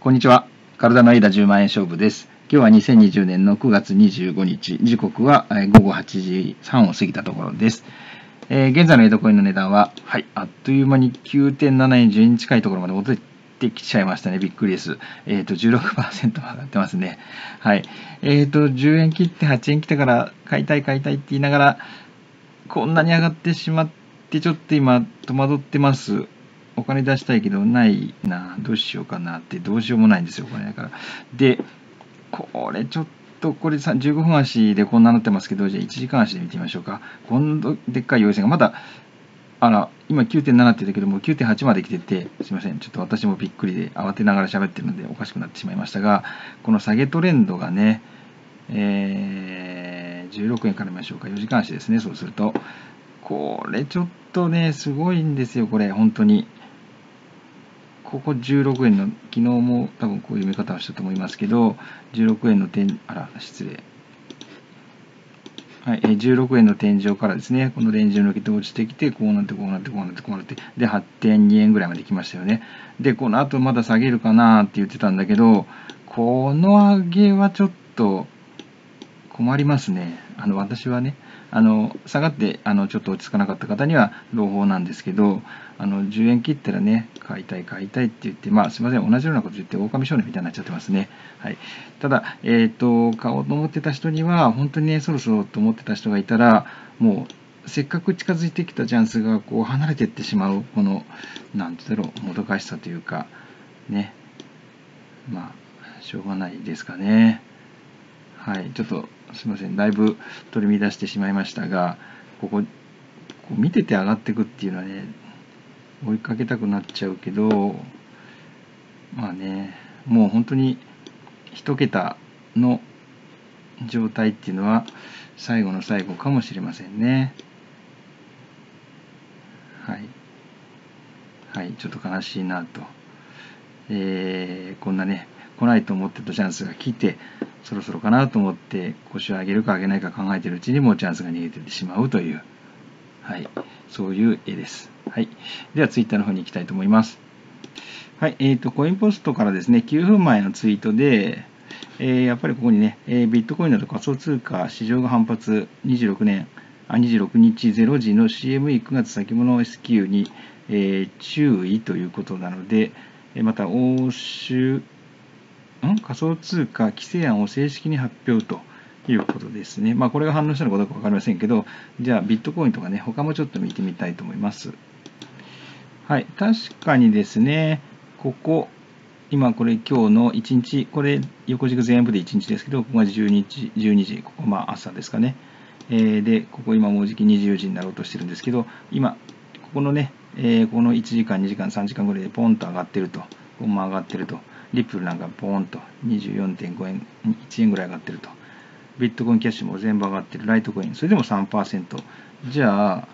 こんにちは。体の間10万円勝負です。今日は2020年の9月25日、時刻は午後8時3を過ぎたところです。えー、現在の江戸コインの値段は、はい、あっという間に9.7円、10円近いところまで戻ってきちゃいましたね。びっくりです。えっ、ー、と、16%上がってますね。はい。えっ、ー、と、10円切って8円来てから買いたい買いたいって言いながら、こんなに上がってしまって、ちょっと今戸惑ってます。お金出したいけどないな、どうしようかなって、どうしようもないんですよ、お金だから。で、これちょっと、これ15分足でこんななってますけど、じゃあ1時間足で見てみましょうか。今度でっかい陽線がまだ、あら、今9.7って言ったけども、9.8まで来てて、すいません、ちょっと私もびっくりで慌てながら喋ってるのでおかしくなってしまいましたが、この下げトレンドがね、えー、16円から見ましょうか。4時間足ですね、そうすると。これちょっとね、すごいんですよ、これ、本当に。ここ16円の、昨日も多分こういう見方をしたと思いますけど、16円の点、あら、失礼。はい、16円の天井からですね、このレンジを抜けて落ちてきて、こうなって、こうなって、こうなって、こうなって、で、8.2円ぐらいまで来ましたよね。で、この後まだ下げるかなって言ってたんだけど、この上げはちょっと困りますね。あの、私はね。あの下がってあのちょっと落ち着かなかった方には朗報なんですけどあの10円切ったらね買いたい買いたいって言ってまあすいません同じようなこと言って狼少年みたいになっちゃってますね、はい、ただ、えっ、ー、と買おうと思ってた人には本当にねそろそろと思ってた人がいたらもうせっかく近づいてきたチャンスがこう離れていってしまうこの何て言うんだろうもどかしさというかね。まあしょうがないですかね。はい。ちょっとすみません。だいぶ取り乱してしまいましたがここ見てて上がってくっていうのはね追いかけたくなっちゃうけどまあねもう本当に1桁の状態っていうのは最後の最後かもしれませんね。はい。はい。ちょっと悲しいなと。えー、こんなね来ないと思ってたチャンスが来てそろそろかなと思って腰を上げるか上げないか考えているうちにもうチャンスが逃げてってしまうという、はい、そういう絵です。はい、ではツイッターの方に行きたいと思います。はい、えっ、ー、と、コインポストからですね、9分前のツイートで、えー、やっぱりここにね、えー、ビットコインなど仮想通貨市場が反発26年、あ26日0時の CME9 月先物 S q に、えー、注意ということなので、また欧州仮想通貨規制案を正式に発表ということですね。まあ、これが反応したのかどうか分かりませんけど、じゃあビットコインとかね、他もちょっと見てみたいと思います。はい、確かにですね、ここ、今これ今日の1日、これ横軸全部で1日ですけど、ここが12時、12時、ここまあ朝ですかね。えー、で、ここ今もうじき24時になろうとしてるんですけど、今、ここのね、えー、この1時間、2時間、3時間ぐらいでポンと上がってると、ここも上がってると。リップルなんかポーンと24.5円、1円ぐらい上がってると。ビットコインキャッシュも全部上がってる。ライトコイン、それでも3%。じゃあ、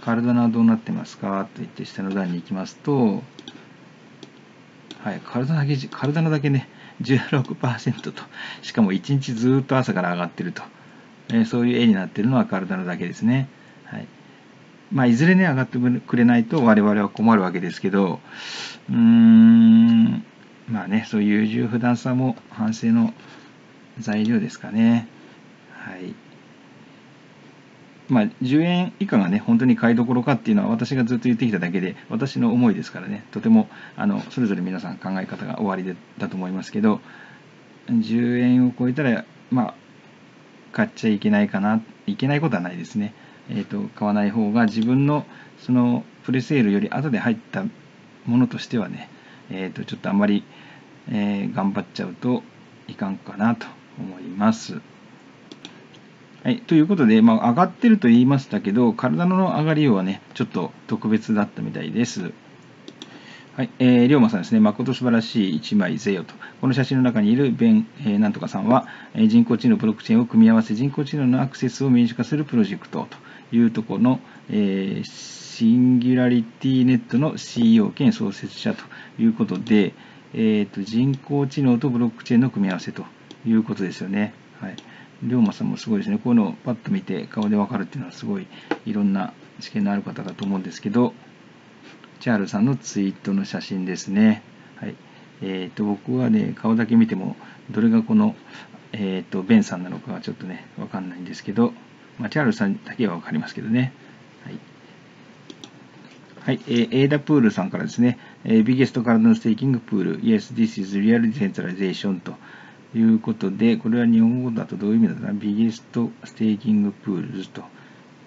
カルダナはどうなってますか？と言って下の段に行きますと、はい、カルダナだけ、カルダナだけね、16%と、しかも1日ずっと朝から上がってると。えー、そういう絵になってるのはカルダナだけですね。はい。まあ、いずれね、上がってくれないと我々は困るわけですけど、うーん、ね、そういう優柔不断さも反省の材料ですかね。はい。まあ、10円以下がね、本当に買いどころかっていうのは私がずっと言ってきただけで、私の思いですからね、とても、あの、それぞれ皆さん考え方が終わりでだと思いますけど、10円を超えたら、まあ、買っちゃいけないかな、いけないことはないですね。えっ、ー、と、買わない方が自分の、その、プレセールより後で入ったものとしてはね、えー、とちょっとあんまり、えー、頑張っちゃうといかんかなと思います。はい、ということで、まあ、上がってると言いましたけど、体の上がりようはね、ちょっと特別だったみたいです。はい、えー、龍馬さんですね、誠素晴らしい一枚ぜよと。この写真の中にいるベン、えー、なんとかさんは、えー、人工知能ブロックチェーンを組み合わせ、人工知能のアクセスを民主化するプロジェクトというところの、えー、シンギュラリティネットの CEO 兼創設者ということで、えーと、人工知能とブロックチェーンの組み合わせということですよね。はい。龍馬さんもすごいですね。こういうのをパッと見て顔でわかるっていうのはすごいいろんな知見のある方だと思うんですけど、チャールさんのツイートの写真ですね。はい。えっ、と、僕はね、顔だけ見ても、どれがこの、えっ、と、ベンさんなのかはちょっとね、わかんないんですけど、まあ、チャールさんだけはわかりますけどね。はい。はい、えー、エーダプールさんからですね、えー、Biggest Cardano Staking Pool, Yes, this is real decentralization ということで、これは日本語だとどういう意味だったかな ?Biggest Staking Pools と。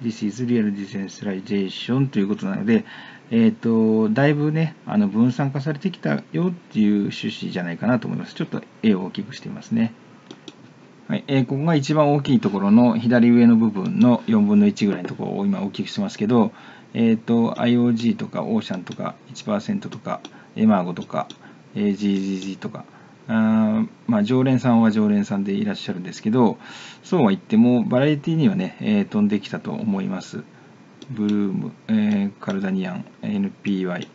This is real decentralization ということなので、えっ、ー、と、だいぶね、あの分散化されてきたよっていう趣旨じゃないかなと思います。ちょっと絵を大きくしていますね。はいえー、ここが一番大きいところの左上の部分の4分の1ぐらいのところを今大きくしてますけど、えっ、ー、と、IOG とかオーシャンとか1%とか、エマーゴとか、えー、GGG とか、あまあ、常連さんは常連さんでいらっしゃるんですけど、そうは言っても、バラエティにはね、えー、飛んできたと思います。ブルーム、えー、カルダニアン、NPY、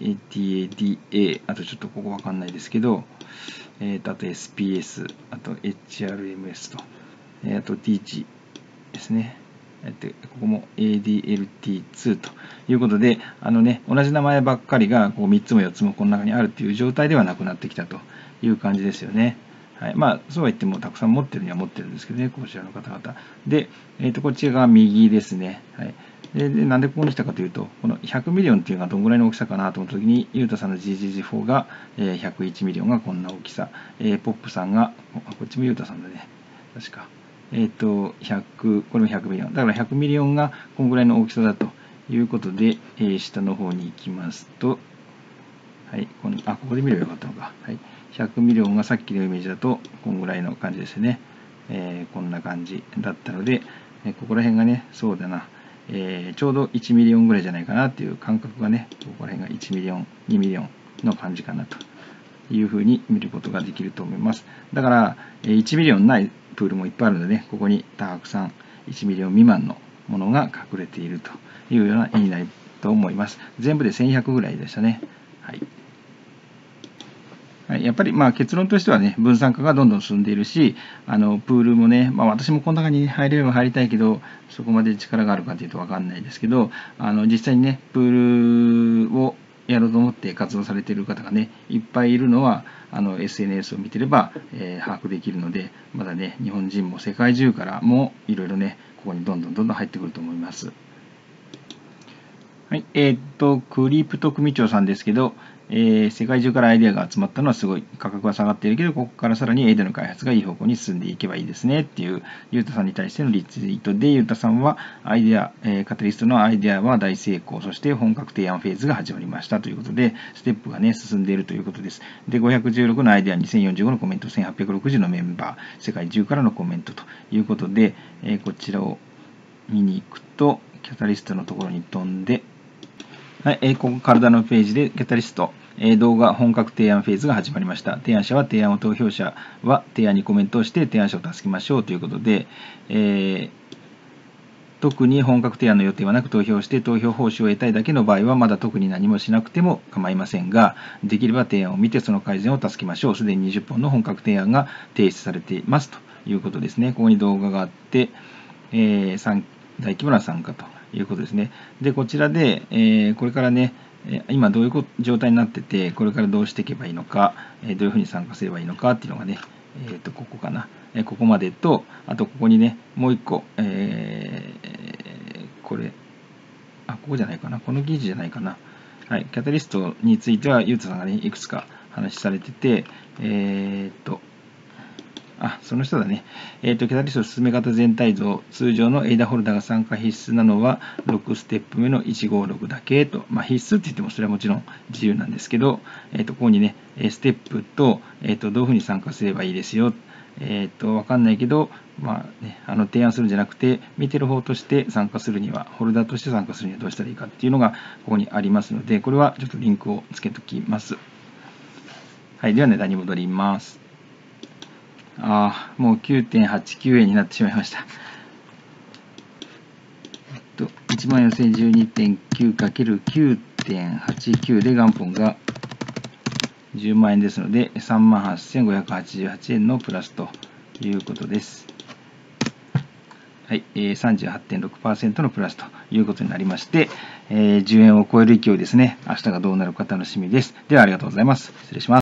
ATADA、あとちょっとここわかんないですけど、えー、とあと SPS、あと HRMS と、えー、あと DG ですね。ここも ADLT2 ということで、あのね、同じ名前ばっかりがこう3つも4つもこの中にあるという状態ではなくなってきたという感じですよね。はい、まあ、そうは言ってもたくさん持ってるには持ってるんですけどね、こちらの方々。で、えー、とこっちが右ですね。はい、でで、なんでここに来たかというと、この100ミリオンっていうのがどんぐらいの大きさかなと思ったときに、ゆうたさんの GGG4 が、え、101ミリオンがこんな大きさ、え、ポップさんが、こっちもゆうたさんだね、確か。えっ、と、100、これも100ミリオン。だから100ミリオンがこんぐらいの大きさだということで、えー、下の方に行きますと、はい、このあ、ここで見ればよかったのか。はい、100ミリオンがさっきのイメージだと、こんぐらいの感じですね。えー、こんな感じだったので、えここら辺がね、そうだな、えー、ちょうど1ミリオンぐらいじゃないかなっていう感覚がね、ここら辺が1ミリオン、2ミリオンの感じかなというふうに見ることができると思います。だから、1ミリオンないプールもいっぱいあるので、ね、ここにたくさん1ミリオン未満のものが隠れているというような絵になると思います。全部で1100ぐらいでしたね。はい。やっぱりまあ結論としてはね、分散化がどんどん進んでいるし、あのプールもね、まあ、私もこの中に入れれば入りたいけど、そこまで力があるかというと分かんないですけど、あの実際にね、プールをやろうと思って活動されている方がね、いっぱいいるのは、あの SNS を見てれば、えー、把握できるので、まだね、日本人も世界中からもいろいろね、ここにどんどんどんどん入ってくると思います。はい、えー、っと、クリプト組長さんですけど、えー、世界中からアイデアが集まったのはすごい価格は下がっているけど、ここからさらにエイドの開発がいい方向に進んでいけばいいですねっていう、ゆうたさんに対してのリツイートで、ゆうたさんはアイデア、えー、カタリストのアイデアは大成功、そして本格提案フェーズが始まりましたということで、ステップがね、進んでいるということです。で、516のアイデア、2045のコメント、1860のメンバー、世界中からのコメントということで、えー、こちらを見に行くと、キャタリストのところに飛んで、はい、えー、ここ体のページでキャタリスト、え動画本格提案フェーズが始まりました。提案者は提案を投票者は提案にコメントをして提案者を助けましょうということで、えー、特に本格提案の予定はなく投票して投票報酬を得たいだけの場合はまだ特に何もしなくても構いませんが、できれば提案を見てその改善を助けましょう。すでに20本の本格提案が提出されていますということですね。ここに動画があって、えー、大規模な参加ということですね。で、こちらで、えー、これからね、今どういう状態になってて、これからどうしていけばいいのか、どういうふうに参加すればいいのかっていうのがね、えっ、ー、と、ここかな。ここまでと、あとここにね、もう一個、えー、これ、あ、ここじゃないかな。この記事じゃないかな。はい。キャタリストについては、ゆうとさんがね、いくつか話されてて、えっ、と、あ、その人だね。えっ、ー、と、キャタリスト進め方全体像、通常の ADA ホルダーが参加必須なのは、6ステップ目の156だけと、まあ、必須って言ってもそれはもちろん自由なんですけど、えっ、ー、と、ここにね、ステップと、えっ、ー、と、どういうふうに参加すればいいですよ。えっ、と、わかんないけど、まあね、あの、提案するんじゃなくて、見てる方として参加するには、ホルダーとして参加するにはどうしたらいいかっていうのが、ここにありますので、これはちょっとリンクをつけときます。はい、ではネタに戻ります。ああ、もう9.89円になってしまいました。えっと、1万4012.9かける9.89で元本が10万円ですので、38,588円のプラスということです。はい、えー、38.6%のプラスということになりまして、えー、10円を超える勢いですね。明日がどうなるか楽しみです。ではありがとうございます。失礼します。